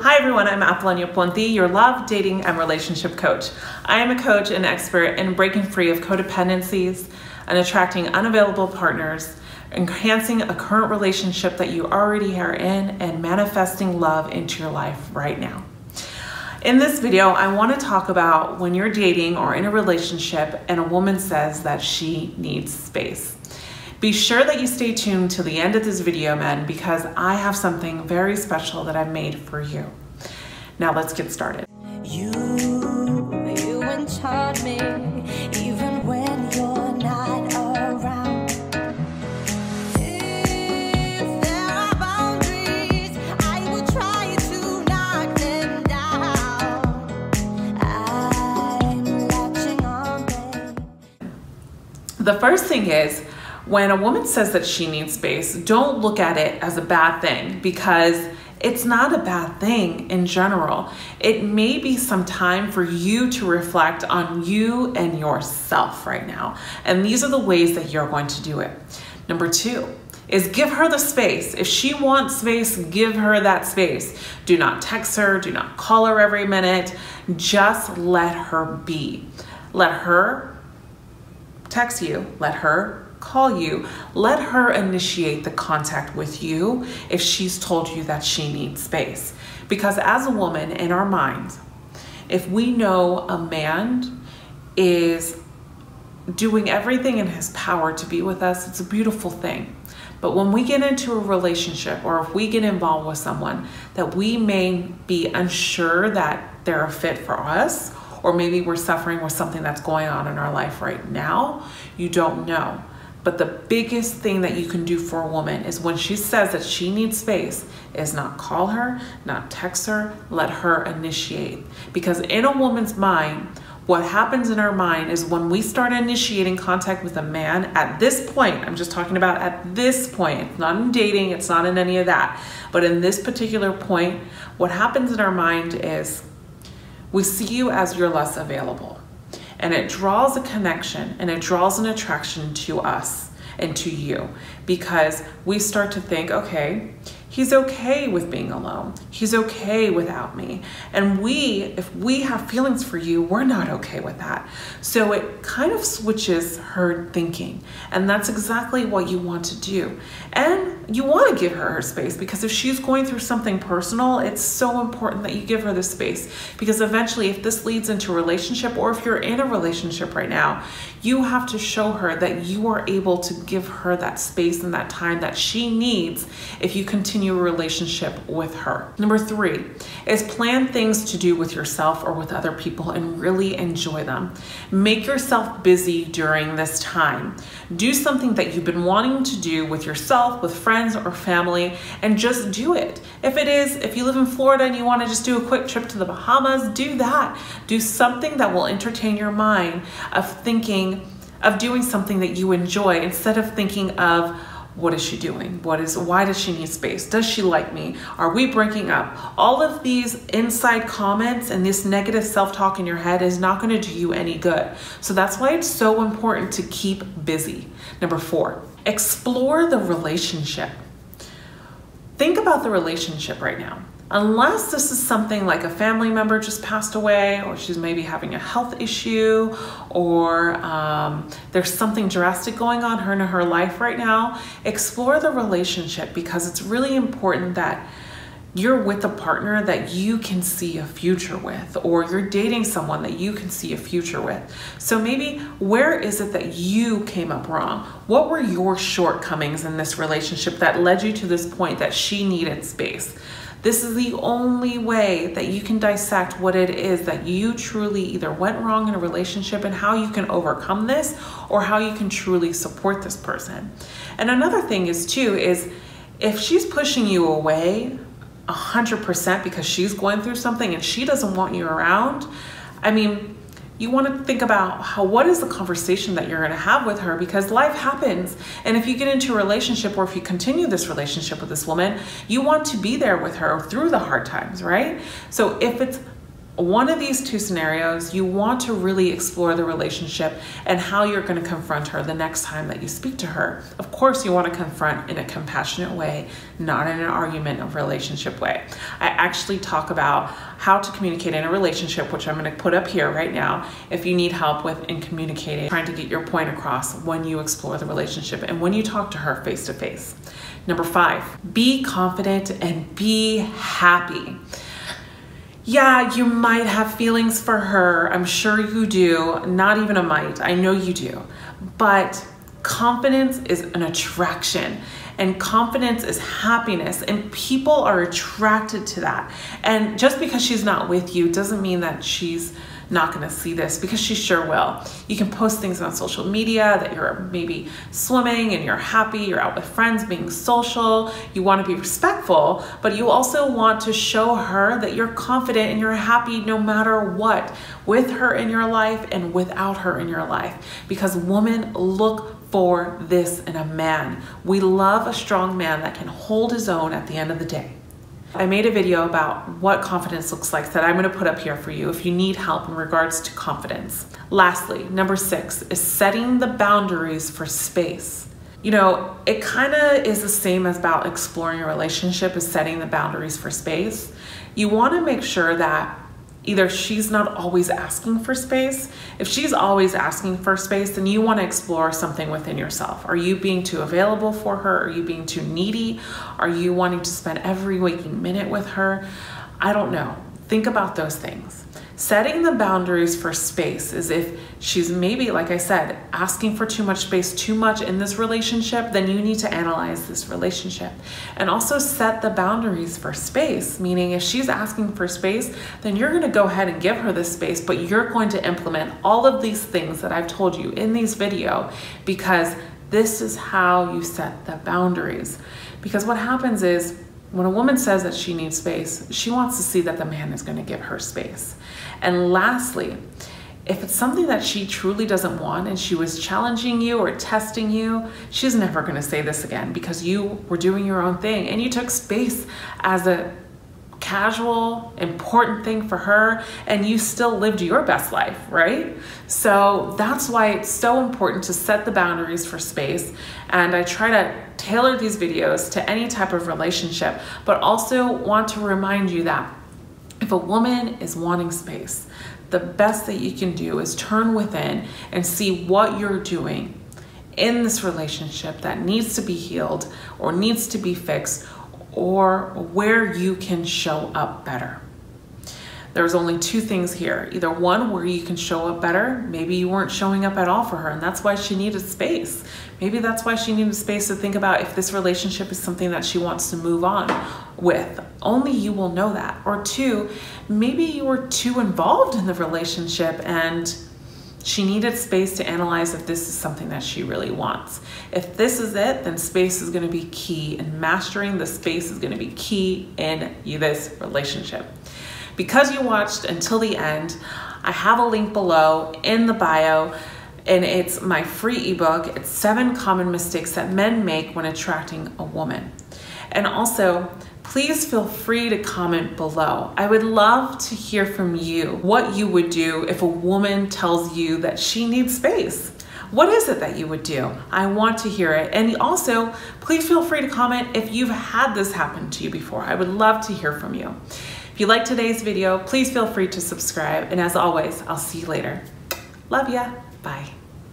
Hi everyone, I'm Apollonia Ponti, your love, dating, and relationship coach. I am a coach and expert in breaking free of codependencies and attracting unavailable partners, enhancing a current relationship that you already are in, and manifesting love into your life right now. In this video, I want to talk about when you're dating or in a relationship and a woman says that she needs space. Be sure that you stay tuned to the end of this video, men, because I have something very special that I've made for you. Now let's get started. You, you enchant me, even when you're not around. If there are boundaries, I will try to knock them down. I'm latching on, babe. The first thing is when a woman says that she needs space, don't look at it as a bad thing because it's not a bad thing in general. It may be some time for you to reflect on you and yourself right now. And these are the ways that you're going to do it. Number two, is give her the space. If she wants space, give her that space. Do not text her, do not call her every minute. Just let her be. Let her text you, let her call you, let her initiate the contact with you if she's told you that she needs space. Because as a woman in our minds, if we know a man is doing everything in his power to be with us, it's a beautiful thing. But when we get into a relationship or if we get involved with someone that we may be unsure that they're a fit for us, or maybe we're suffering with something that's going on in our life right now, you don't know. But the biggest thing that you can do for a woman is when she says that she needs space, is not call her, not text her, let her initiate. Because in a woman's mind, what happens in our mind is when we start initiating contact with a man at this point, I'm just talking about at this point, it's not in dating, it's not in any of that, but in this particular point, what happens in our mind is we see you as you're less available and it draws a connection and it draws an attraction to us and to you because we start to think, okay, He's okay with being alone. He's okay without me. And we, if we have feelings for you, we're not okay with that. So it kind of switches her thinking. And that's exactly what you want to do. And you want to give her her space because if she's going through something personal, it's so important that you give her the space. Because eventually, if this leads into a relationship or if you're in a relationship right now, you have to show her that you are able to give her that space and that time that she needs if you continue a relationship with her. Number three is plan things to do with yourself or with other people and really enjoy them. Make yourself busy during this time. Do something that you've been wanting to do with yourself, with friends or family, and just do it. If it is, if you live in Florida and you want to just do a quick trip to the Bahamas, do that. Do something that will entertain your mind of thinking, of doing something that you enjoy instead of thinking of, what is she doing? What is why does she need space? Does she like me? Are we breaking up? All of these inside comments and this negative self-talk in your head is not going to do you any good. So that's why it's so important to keep busy. Number 4, explore the relationship. Think about the relationship right now unless this is something like a family member just passed away or she's maybe having a health issue or um, there's something drastic going on her in her life right now explore the relationship because it's really important that you're with a partner that you can see a future with, or you're dating someone that you can see a future with. So maybe where is it that you came up wrong? What were your shortcomings in this relationship that led you to this point that she needed space? This is the only way that you can dissect what it is that you truly either went wrong in a relationship and how you can overcome this or how you can truly support this person. And another thing is too is if she's pushing you away 100% because she's going through something and she doesn't want you around, I mean, you want to think about how what is the conversation that you're going to have with her? Because life happens and if you get into a relationship or if you continue this relationship with this woman you want to be there with her through the hard times right? So if it's one of these two scenarios, you want to really explore the relationship and how you're going to confront her the next time that you speak to her. Of course, you want to confront in a compassionate way, not in an argument or relationship way. I actually talk about how to communicate in a relationship, which I'm going to put up here right now, if you need help with in communicating, trying to get your point across when you explore the relationship and when you talk to her face to face. Number five, be confident and be happy yeah, you might have feelings for her. I'm sure you do. Not even a might. I know you do. But confidence is an attraction and confidence is happiness and people are attracted to that. And just because she's not with you doesn't mean that she's not going to see this because she sure will. You can post things on social media that you're maybe swimming and you're happy, you're out with friends being social, you want to be respectful, but you also want to show her that you're confident and you're happy no matter what with her in your life and without her in your life because women look for this in a man. We love a strong man that can hold his own at the end of the day. I made a video about what confidence looks like that I'm going to put up here for you if you need help in regards to confidence. Lastly, number six is setting the boundaries for space. You know, it kind of is the same as about exploring a relationship is setting the boundaries for space. You want to make sure that either she's not always asking for space. If she's always asking for space, then you want to explore something within yourself. Are you being too available for her? Are you being too needy? Are you wanting to spend every waking minute with her? I don't know. Think about those things. Setting the boundaries for space is if she's maybe, like I said, asking for too much space, too much in this relationship, then you need to analyze this relationship. And also set the boundaries for space, meaning if she's asking for space, then you're going to go ahead and give her this space, but you're going to implement all of these things that I've told you in these video because this is how you set the boundaries. Because what happens is when a woman says that she needs space, she wants to see that the man is going to give her space. And lastly, if it's something that she truly doesn't want and she was challenging you or testing you, she's never going to say this again because you were doing your own thing and you took space as a casual, important thing for her, and you still lived your best life, right? So that's why it's so important to set the boundaries for space. And I try to tailor these videos to any type of relationship, but also want to remind you that if a woman is wanting space, the best that you can do is turn within and see what you're doing in this relationship that needs to be healed or needs to be fixed or where you can show up better. There's only two things here. Either one, where you can show up better. Maybe you weren't showing up at all for her, and that's why she needed space. Maybe that's why she needed space to think about if this relationship is something that she wants to move on with. Only you will know that. Or two, maybe you were too involved in the relationship and she needed space to analyze if this is something that she really wants. If this is it, then space is going to be key, and mastering the space is going to be key in this relationship. Because you watched until the end, I have a link below in the bio, and it's my free ebook. It's seven common mistakes that men make when attracting a woman. And also, please feel free to comment below. I would love to hear from you what you would do if a woman tells you that she needs space. What is it that you would do? I want to hear it. And also, please feel free to comment if you've had this happen to you before. I would love to hear from you. If you like today's video, please feel free to subscribe. And as always, I'll see you later. Love ya. Bye.